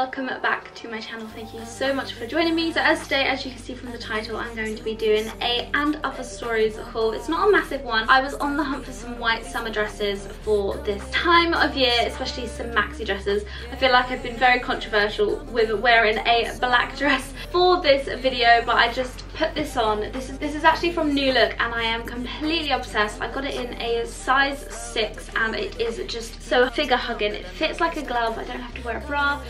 welcome back to my channel. Thank you so much for joining me. So as today, as you can see from the title, I'm going to be doing a and other stories haul. It's not a massive one. I was on the hunt for some white summer dresses for this time of year, especially some maxi dresses. I feel like I've been very controversial with wearing a black dress for this video, but I just put this on. This is this is actually from New Look and I am completely obsessed. I got it in a size 6 and it is just so figure hugging. It fits like a glove. I don't have to wear a bra.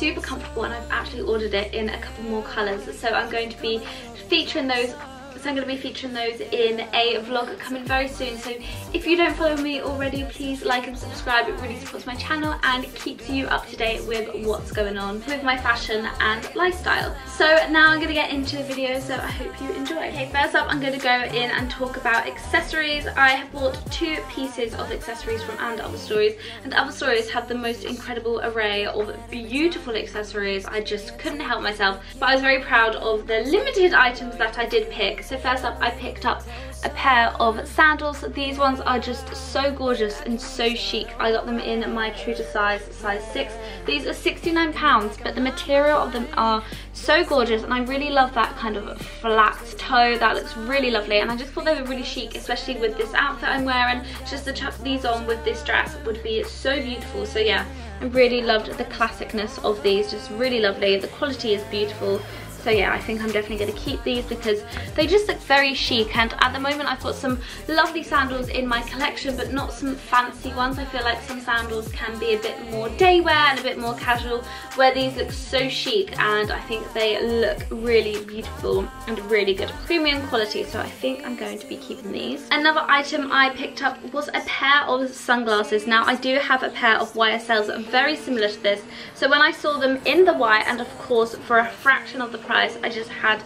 Super comfortable and I've actually ordered it in a couple more colours. So I'm going to be featuring those so I'm going to be featuring those in a vlog coming very soon. So if you don't follow me already, please like and subscribe. It really supports my channel and keeps you up to date with what's going on with my fashion and lifestyle. So now I'm going to get into the video, so I hope you enjoy. Okay, first up I'm going to go in and talk about accessories. I have bought two pieces of accessories from And Other Stories, and Other Stories have the most incredible array of beautiful accessories. I just couldn't help myself, but I was very proud of the limited items that I did pick. So first up, I picked up a pair of sandals. These ones are just so gorgeous and so chic. I got them in my true to size, size 6. These are £69, but the material of them are so gorgeous and I really love that kind of flat toe. That looks really lovely and I just thought they were really chic, especially with this outfit I'm wearing. Just to chuck these on with this dress would be so beautiful. So yeah, I really loved the classicness of these, just really lovely. The quality is beautiful. So yeah, I think I'm definitely going to keep these because they just look very chic. And at the moment, I've got some lovely sandals in my collection, but not some fancy ones. I feel like some sandals can be a bit more day wear and a bit more casual, where these look so chic. And I think they look really beautiful and really good premium quality. So I think I'm going to be keeping these. Another item I picked up was a pair of sunglasses. Now, I do have a pair of YSLs very similar to this. So when I saw them in the white, and of course, for a fraction of the price. I just had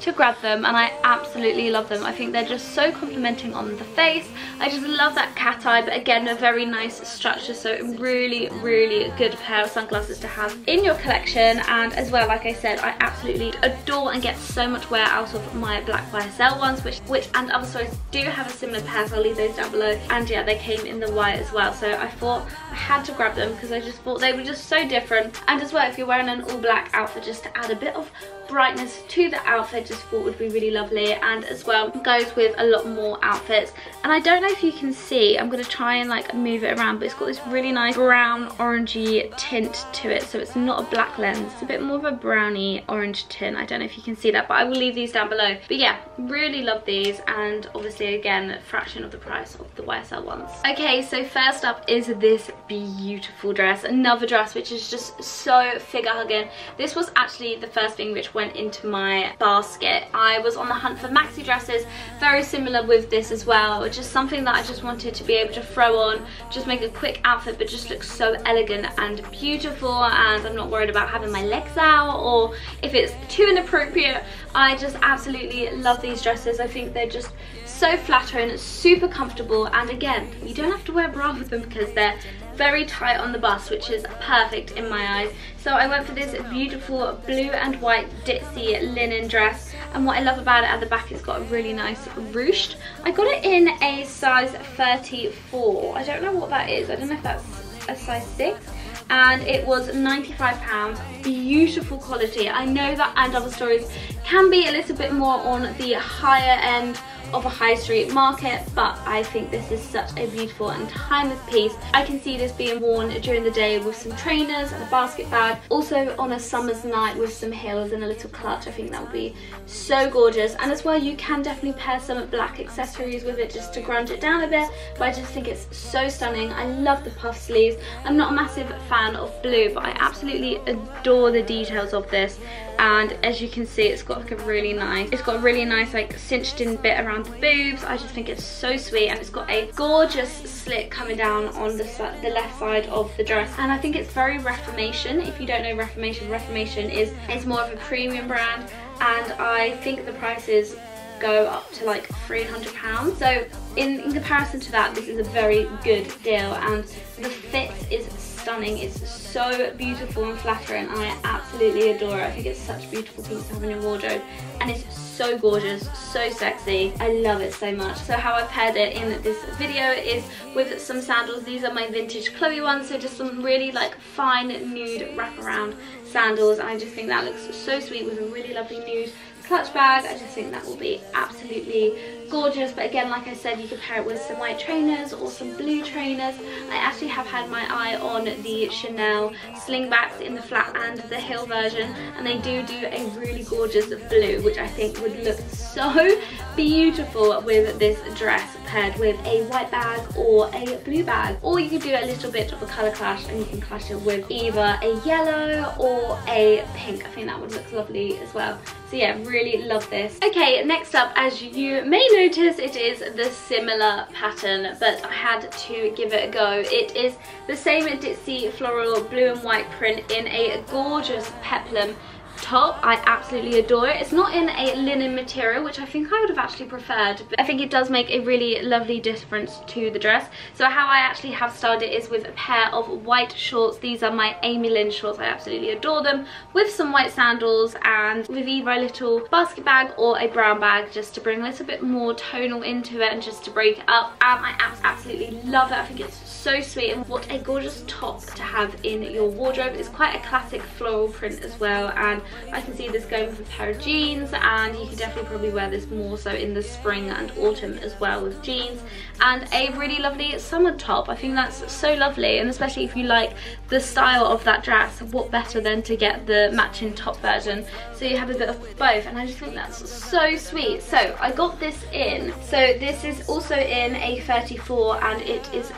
to grab them and I absolutely love them. I think they're just so complimenting on the face. I just love that cat eye but again a very nice structure so really really good pair of sunglasses to have in your collection and as well like I said I absolutely adore and get so much wear out of my black by YSL ones which which and other stores do have a similar pair so I'll leave those down below and yeah they came in the white as well so I thought I had to grab them because I just thought they were just so different and as well if you're wearing an all black outfit just to add a bit of brightness to the outfit just thought would be really lovely and as well goes with a lot more outfits. And I don't know if you can see I'm going to try and like move it around but it's got this really nice brown orangey tint to it so it's not a black lens. It's a bit more of a browny orange tint. I don't know if you can see that but I will leave these down below. But yeah really love these and obviously again a fraction of the price of the YSL ones. Okay so first up is this beautiful dress another dress which is just so figure hugging. This was actually the first thing which went into my basket. I was on the hunt for maxi dresses, very similar with this as well, just something that I just wanted to be able to throw on, just make a quick outfit but just look so elegant and beautiful and I'm not worried about having my legs out or if it's too inappropriate. I just absolutely love these dresses. I think they're just so flattering, super comfortable and again, you don't have to wear a bra with them because they're very tight on the bust, which is perfect in my eyes. So I went for this beautiful blue and white ditzy linen dress. And what I love about it at the back, it's got a really nice ruched. I got it in a size 34. I don't know what that is. I don't know if that's a size 6 and it was 95 pounds beautiful quality i know that and other stories can be a little bit more on the higher end of a high street market but I think this is such a beautiful and timeless piece. I can see this being worn during the day with some trainers and a basket bag. Also on a summer's night with some heels and a little clutch. I think that would be so gorgeous. And as well you can definitely pair some black accessories with it just to grunge it down a bit but I just think it's so stunning. I love the puff sleeves. I'm not a massive fan of blue but I absolutely adore the details of this and as you can see it's got like a really nice it's got a really nice like cinched in bit around the boobs. I just think it's so sweet and it's got a gorgeous slit coming down on the, the left side of the dress. And I think it's very Reformation. If you don't know Reformation Reformation is it's more of a premium brand and I think the prices go up to like 300 pounds. So in, in comparison to that this is a very good deal and the fit is stunning. It's so beautiful and flattering and I absolutely adore it. I think it's such a beautiful piece to have in your wardrobe and it's so gorgeous, so sexy. I love it so much. So how I paired it in this video is with some sandals. These are my vintage Chloe ones, so just some really like fine nude wraparound sandals. And I just think that looks so sweet with a really lovely nude clutch bag. I just think that will be absolutely gorgeous. But again, like I said, you could pair it with some white trainers or some blue trainers. I actually have had my eye on the Chanel slingbacks in the flat and the heel version. And they do do a really gorgeous blue, which I think would look so beautiful with this dress paired with a white bag or a blue bag. Or you could do a little bit of a colour clash and you can clash it with either a yellow or a pink. I think that would look lovely as well. So yeah, really love this. Okay, next up, as you may notice, it is the similar pattern, but I had to give it a go. It is the same Ditsy floral blue and white print in a gorgeous peplum top. I absolutely adore it. It's not in a linen material, which I think I would have actually preferred, but I think it does make a really lovely difference to the dress. So how I actually have styled it is with a pair of white shorts. These are my Amy Lynn shorts. I absolutely adore them. With some white sandals and with either a little basket bag or a brown bag just to bring a little bit more tonal into it and just to break it up. And I absolutely love it. I think it's so sweet and what a gorgeous top to have in your wardrobe. It's quite a classic floral print as well and I can see this going with a pair of jeans and you could definitely probably wear this more so in the spring and autumn as well with jeans and a really lovely summer top. I think that's so lovely and especially if you like the style of that dress, what better than to get the matching top version so you have a bit of both and I just think that's so sweet. So I got this in, so this is also in a 34 and it is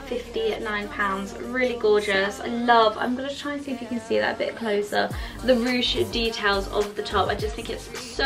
59 pounds, really gorgeous. I love, I'm going to try and see if you can see that a bit closer, the ruche details of the top. I just think it's so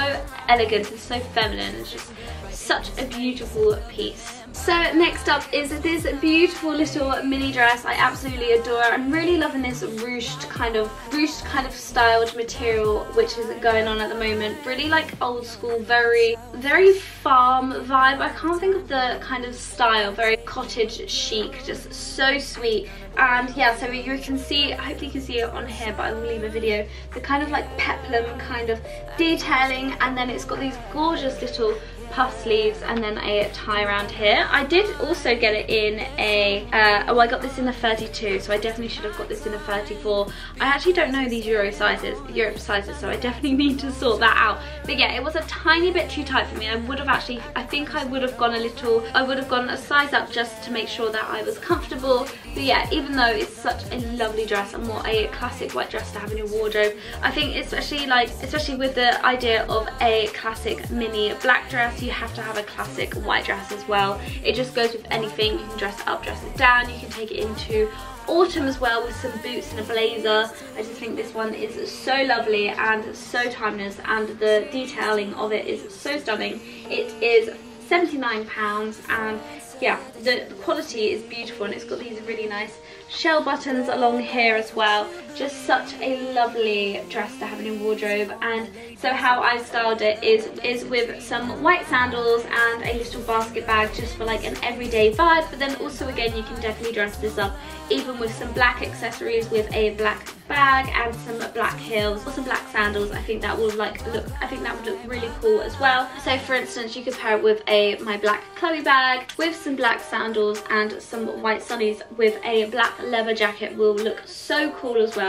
elegant, and so feminine, it's just such a beautiful piece. So next up is this beautiful little mini dress. I absolutely adore. I'm really loving this ruched kind of ruched kind of styled material which is going on at the moment. Really like old school, very very farm vibe. I can't think of the kind of style. Very cottage chic, just so sweet. And yeah, so you can see, hopefully you can see it on here, but I will leave a video. The kind of like peplum kind of detailing, and then it's got these gorgeous little puff sleeves and then a tie around here. I did also get it in a, uh, oh I got this in a 32 so I definitely should have got this in a 34. I actually don't know these Euro sizes, Europe sizes so I definitely need to sort that out. But yeah it was a tiny bit too tight for me. I would have actually, I think I would have gone a little, I would have gone a size up just to make sure that I was comfortable. But yeah even though it's such a lovely dress and what a classic white dress to have in your wardrobe. I think especially like, especially with the idea of a classic mini black dress you have to have a classic white dress as well. It just goes with anything. You can dress it up, dress it down. You can take it into autumn as well with some boots and a blazer. I just think this one is so lovely and so timeless and the detailing of it is so stunning. It is £79 and yeah, the, the quality is beautiful and it's got these really nice shell buttons along here as well. Just such a lovely dress to have in your wardrobe. And so how I styled it is, is with some white sandals and a little basket bag just for like an everyday vibe. But then also again, you can definitely dress this up even with some black accessories with a black bag and some black heels or some black sandals I think that will like look I think that would look really cool as well so for instance you could pair it with a my black Chloe bag with some black sandals and some white sunnies with a black leather jacket will look so cool as well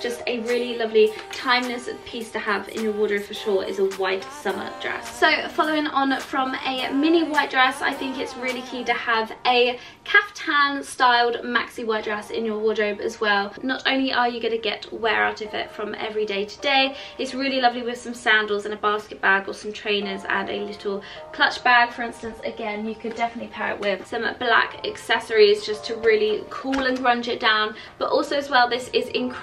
just a really lovely timeless piece to have in your wardrobe for sure is a white summer dress. So following on from a mini white dress I think it's really key to have a caftan styled maxi white dress in your wardrobe as well. Not only are you going to get wear out of it from every day to day it's really lovely with some sandals and a basket bag or some trainers and a little clutch bag for instance. Again you could definitely pair it with some black accessories just to really cool and grunge it down. But also as well this is incredible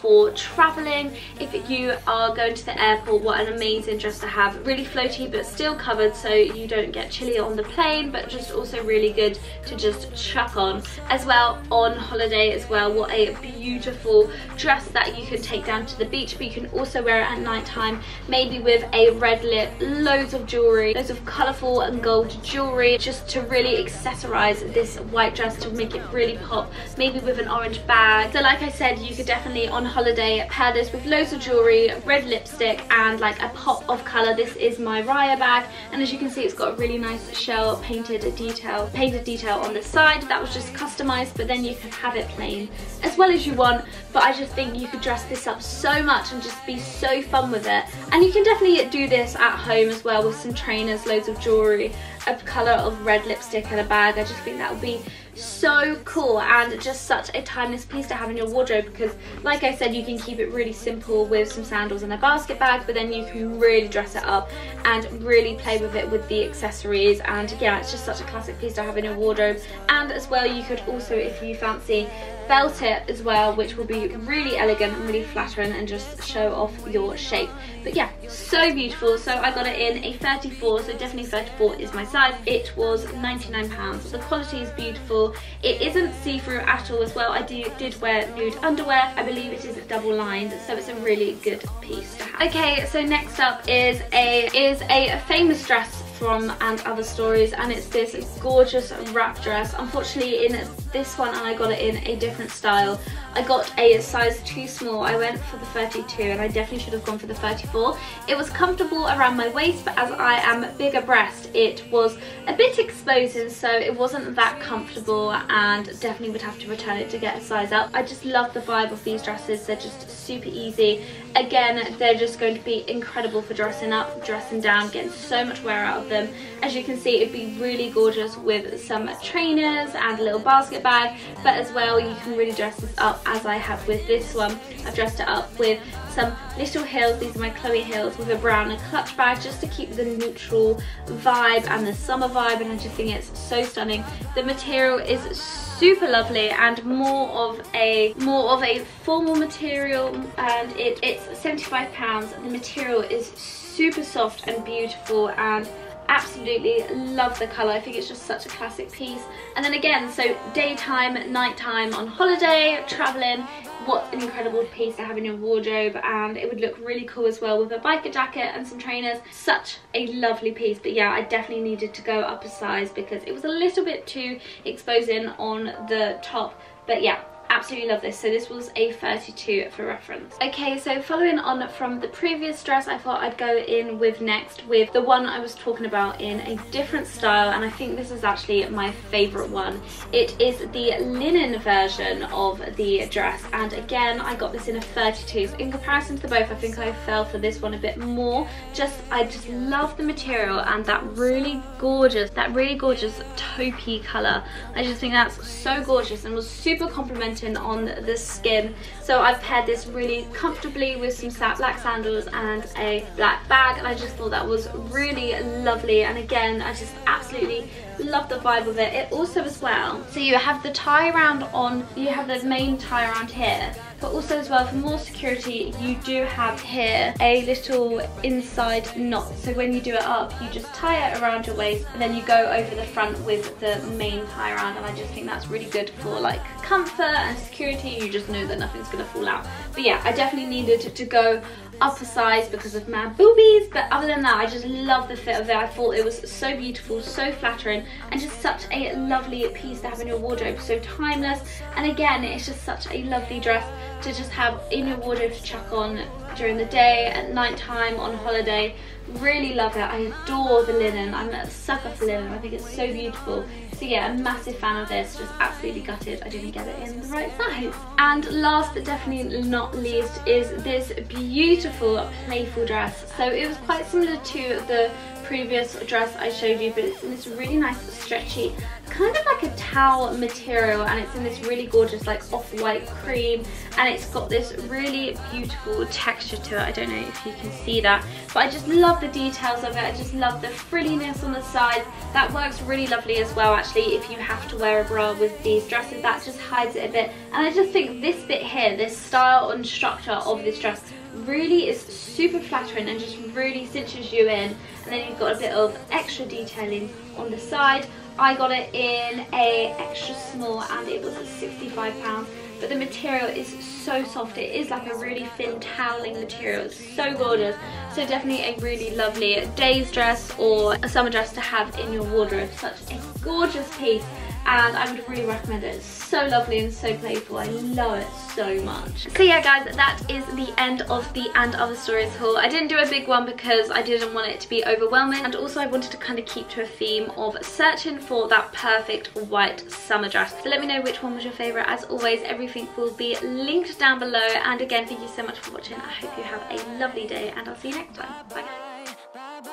for traveling. If you are going to the airport what an amazing dress to have. Really floaty but still covered so you don't get chilly on the plane but just also really good to just chuck on. As well on holiday as well what a beautiful dress that you can take down to the beach but you can also wear it at night time maybe with a red lip loads of jewelry loads of colourful and gold jewelry just to really accessorize this white dress to make it really pop maybe with an orange bag. So like I said you could definitely on holiday pair this with loads of jewelry red lipstick and like a pop of colour. This is my Ruya bag. And as you can see it's got a really nice shell painted detail painted detail on the side that was just customized but then you can have it plain as well as you want. But I just think you could dress this up so much and just be so fun with it. And you can definitely do this at home as well with some trainers loads of jewelry a colour of red lipstick and a bag. I just think that would be so cool and just such a timeless piece to have in your wardrobe because like I said you can keep it really simple with some sandals and a basket bag but then you can really dress it up and really play with it with the accessories. And yeah it's just such a classic piece to have in your wardrobe. And as well you could also if you fancy belt it as well which will be really elegant and really flattering and just show off your shape. But yeah so beautiful. So I got it in a 34 so definitely 34 is my size. It was 99 pounds. The quality is beautiful. It isn't see-through at all as well. I do, did wear nude underwear. I believe it is double lined so it's a really good piece to have. Okay so next up is a is a famous dress from and other stories and it's this gorgeous wrap dress. Unfortunately in this one and I got it in a different style. I got a size too small. I went for the 32 and I definitely should have gone for the 34 it was comfortable around my waist but as I am bigger breast it was a bit exposing so it wasn't that comfortable and definitely would have to return it to get a size up. I just love the vibe of these dresses. They're just super easy. Again they're just going to be incredible for dressing up dressing down getting so much wear out of them. As you can see, it'd be really gorgeous with some trainers and a little basket bag, but as well, you can really dress this up as I have with this one. I've dressed it up with some little heels. These are my Chloe heels with a brown clutch bag just to keep the neutral vibe and the summer vibe, and I just think it's so stunning. The material is super lovely and more of a more of a formal material and it, it's 75 pounds the material is super soft and beautiful and absolutely love the colour. I think it's just such a classic piece. And then again so daytime nighttime on holiday traveling what an incredible piece to have in your wardrobe. And it would look really cool as well with a biker jacket and some trainers. Such a lovely piece. But yeah I definitely needed to go up a size because it was a little bit too exposing on the top. But yeah absolutely love this. So this was a 32 for reference. Okay so following on from the previous dress i thought i'd go in with next with the one i was talking about in a different style and i think this is actually my favorite one. It is the linen version of the dress and again i got this in a 32 so in comparison to the both i think i fell for this one a bit more. Just i just love the material and that really gorgeous that really gorgeous taupey color. I just think that's so gorgeous and was super complimentary on the skin. So I've paired this really comfortably with some black sandals and a black bag and I just thought that was really lovely and again I just absolutely love the vibe of it. It also as well, so you have the tie around on, you have the main tie around here but also as well for more security you do have here a little inside knot. So when you do it up you just tie it around your waist and then you go over the front with the main tie around and I just think that's really good for like comfort and security. You just know that nothing's gonna fall out. But yeah I definitely needed to go up a size because of my boobies but other than that I just love the fit of it. I thought it was so beautiful so flattering and just such a lovely piece to have in your wardrobe. So timeless and again it's just such a lovely dress to just have in your wardrobe to chuck on during the day at night time on holiday really love it I adore the linen I'm a sucker for linen I think it's so beautiful so yeah, a massive fan of this, just absolutely gutted I didn't get it in the right size. And last but definitely not least is this beautiful playful dress. So it was quite similar to the previous dress I showed you, but it's in this really nice stretchy, kind of like a towel material, and it's in this really gorgeous like off-white cream, and it's got this really beautiful texture to it. I don't know if you can see that, but I just love the details of it. I just love the frilliness on the sides. That works really lovely as well, actually, if you have to wear a bra with these dresses. That just hides it a bit, and I just think this bit here, this style and structure of this dress really is super flattering and just really cinches you in and then you've got a bit of extra detailing on the side I got it in a extra small and it was 65 pounds but the material is so soft. It is like a really thin toweling material. It's so gorgeous. So definitely a really lovely day's dress or a summer dress to have in your wardrobe. Such a gorgeous piece and I would really recommend it. It's so lovely and so playful. I love it so much. So yeah guys, that is the end of the And Other Stories haul. I didn't do a big one because I didn't want it to be overwhelming and also I wanted to kind of keep to a theme of searching for that perfect white summer dress. So let me know which one was your favourite. As always, everything will be linked down below and again, thank you so much for watching. I hope you have a lovely day and I'll see you next time. Bye.